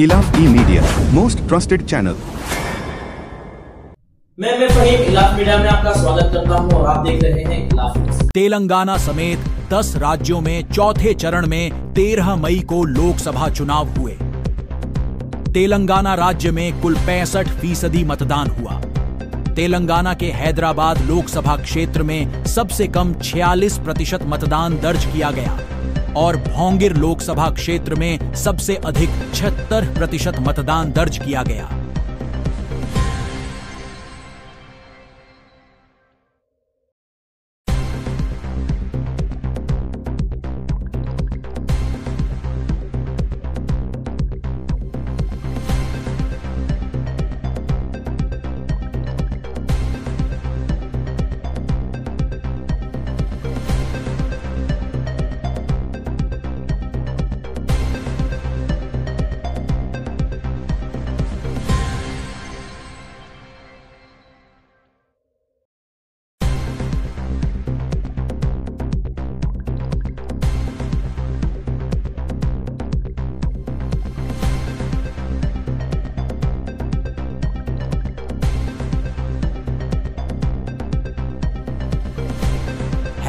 Ilaf E media most trusted channel. मैं मैं Faheem Ilaf media में आपका स्वागत करता हूँ और आप देख रहे हैं इलाफ तेलंगाना समेत 10 राज्यों में चौथे चरण में 13 मई को लोकसभा चुनाव हुए। तेलंगाना राज्य में कुल पैंसठ फ़ीसदी मतदान हुआ। तेलंगाना के हैदराबाद लोकसभा क्षेत्र में सबसे कम 46 प्रतिशत मतदान दर्ज किया गया। और भोंगिर लोकसभा क्षेत्र में सबसे अधिक 76 प्रतिशत मतदान दर्ज किया गया।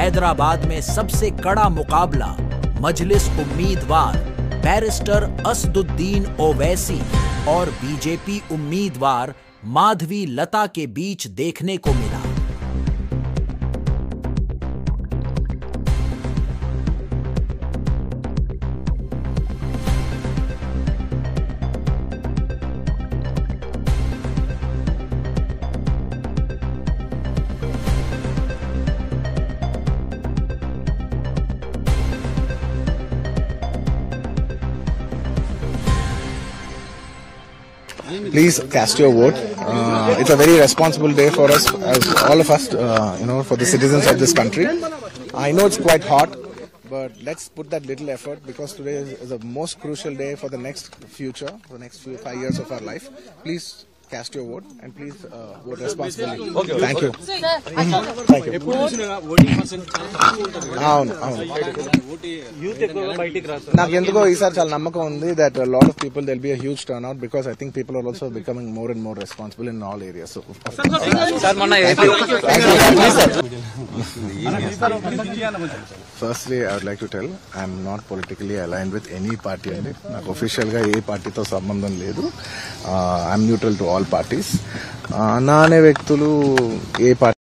हैदराबाद में सबसे कड़ा मुकाबला, मजलिस उम्मीदवार बैरिस्टर असदुद्दीन ओवैसी और बीजेपी उम्मीदवार माधवी लता के बीच देखने को मिला। Please cast your vote. Uh, it's a very responsible day for us, as all of us, uh, you know, for the citizens of this country. I know it's quite hot, but let's put that little effort because today is, is the most crucial day for the next future, for the next few five years of our life. Please cast your vote and please uh, vote responsibly. Thank you. Thank you. అవును అవును. నాకు ఎందుకో ఈసారి చాలా నమ్మకం ఉంది that lot of people they'll be huge turn out because I think people are also becoming more and more responsible in all areas firstly I would like to tell I'm not politically aligned with any party అండి నాకు ఒఫీషియల్గా ఏ పార్టీతో సంబంధం లేదు. I'm neutral to all all parties. అన్నా అనే వ్యక్తులు ఏ పార్టీ